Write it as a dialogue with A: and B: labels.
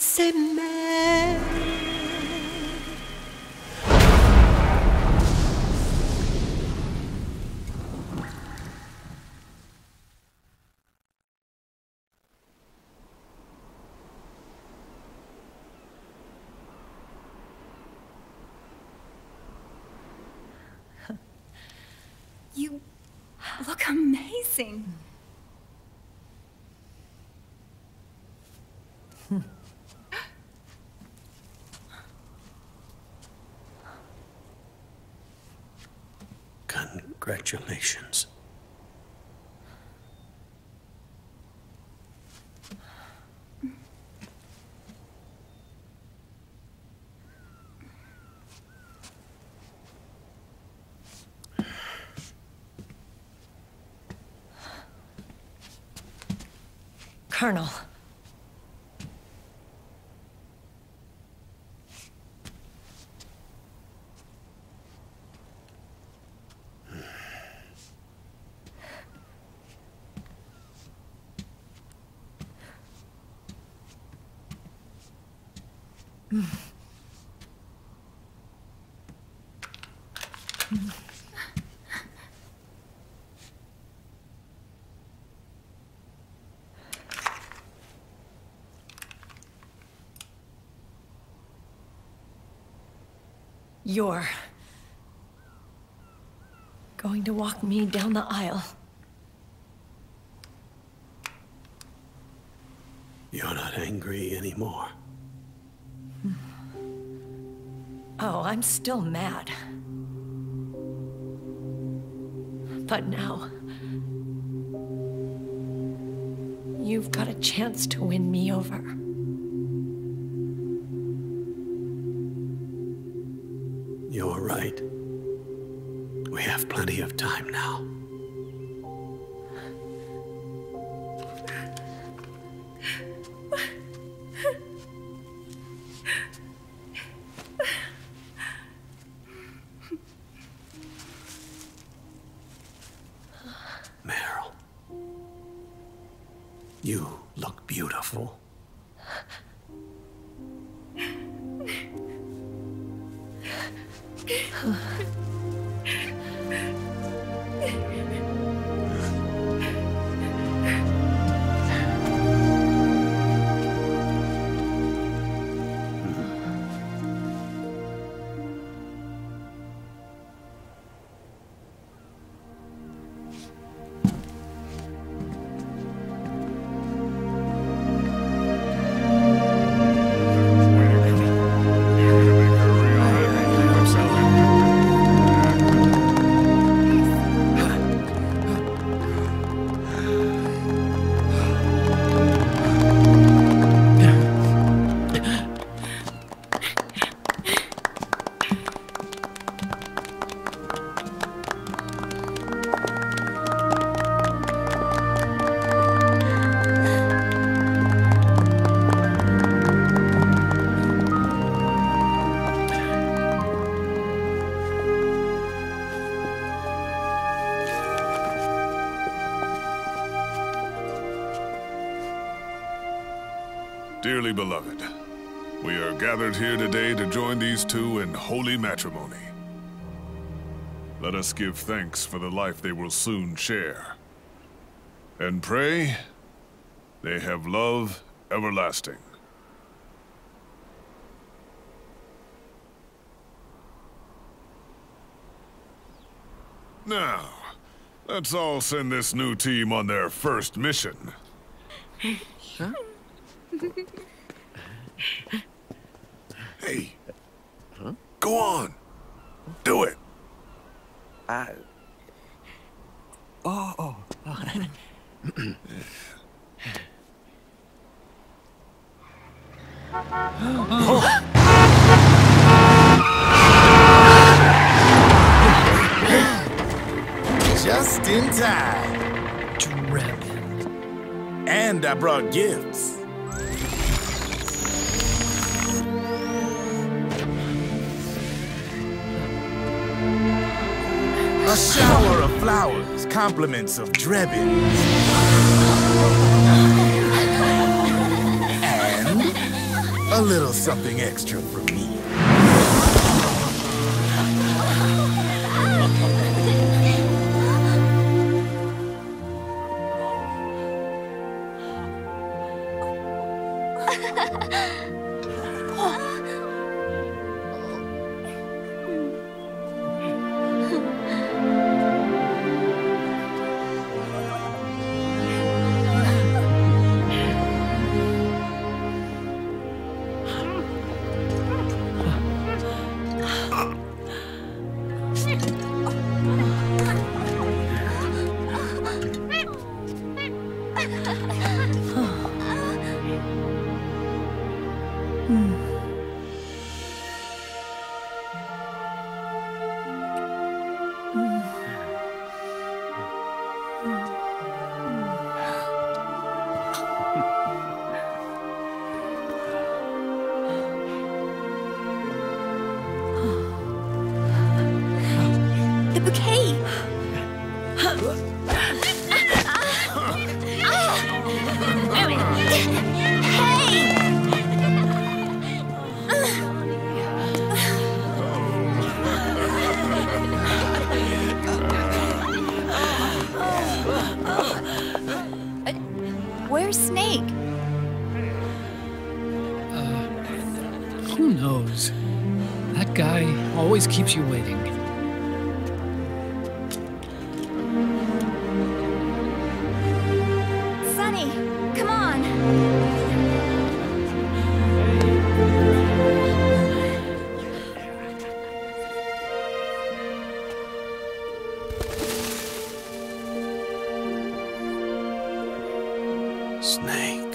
A: s'aimer.
B: You look amazing. Hmm.
A: Congratulations.
C: Colonel. You're going to walk me down the aisle.
A: You're not angry anymore.
C: Oh, I'm still mad. But now... You've got a chance to win me over.
A: You're right. We have plenty of time now. You look beautiful.
D: Dearly beloved, we are gathered here today to join these two in holy matrimony. Let us give thanks for the life they will soon share. And pray they have love everlasting. Now, let's all send this new team on their first mission. Hey. Huh? Go on. Do it.
E: I... Oh, oh.
F: Just in time.
A: Drebin.
F: And I brought gifts. A shower of flowers, compliments of Drebin. And a little something extra from me.
B: The bouquet! Where's Snake?
G: Uh, who knows? That guy always keeps you waiting.
A: Snake.